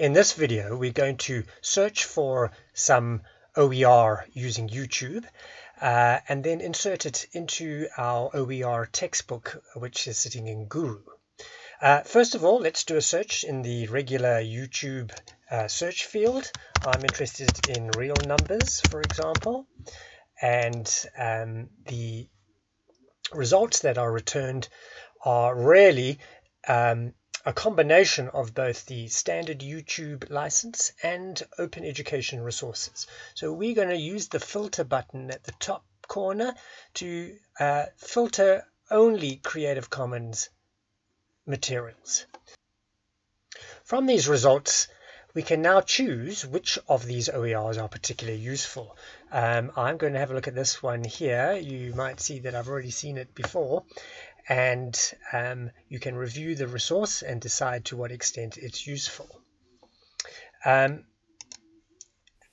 In this video, we're going to search for some OER using YouTube uh, and then insert it into our OER textbook, which is sitting in Gooru. Uh, first of all, let's do a search in the regular YouTube uh, search field. I'm interested in real numbers, for example, and um, the results that are returned are rarely um, a combination of both the standard YouTube license and open education resources. So we're going to use the filter button at the top corner to uh, filter only Creative Commons materials. From these results, we can now choose which of these OERs are particularly useful. Um, I'm going to have a look at this one here. You might see that I've already seen it before and um, you can review the resource and decide to what extent it's useful. Um,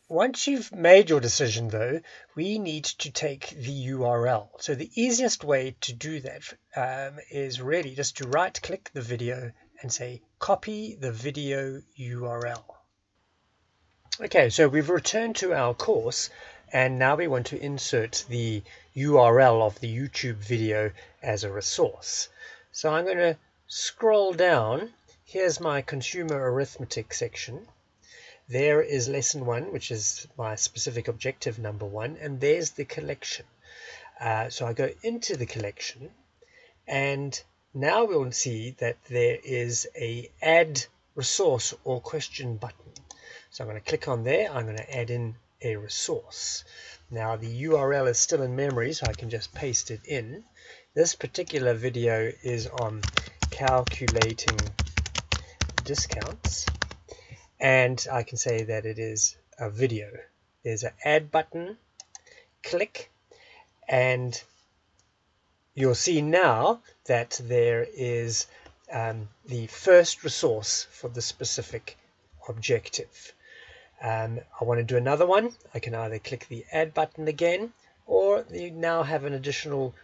once you've made your decision though, we need to take the URL. So the easiest way to do that um, is really just to right click the video and say copy the video URL. Okay, so we've returned to our course and now we want to insert the URL of the YouTube video as a resource. So I'm going to scroll down. Here's my consumer arithmetic section. There is lesson one, which is my specific objective number one, and there's the collection. Uh, so I go into the collection, and now we'll see that there is a add resource or question button. So I'm going to click on there. I'm going to add in a resource. Now the URL is still in memory, so I can just paste it in. This particular video is on calculating discounts, and I can say that it is a video. There's an add button, click, and you'll see now that there is um, the first resource for the specific objective. Um, I want to do another one. I can either click the add button again or you now have an additional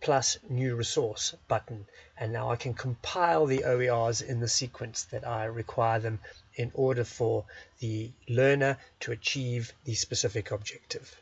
plus new resource button and now I can compile the OERs in the sequence that I require them in order for the learner to achieve the specific objective.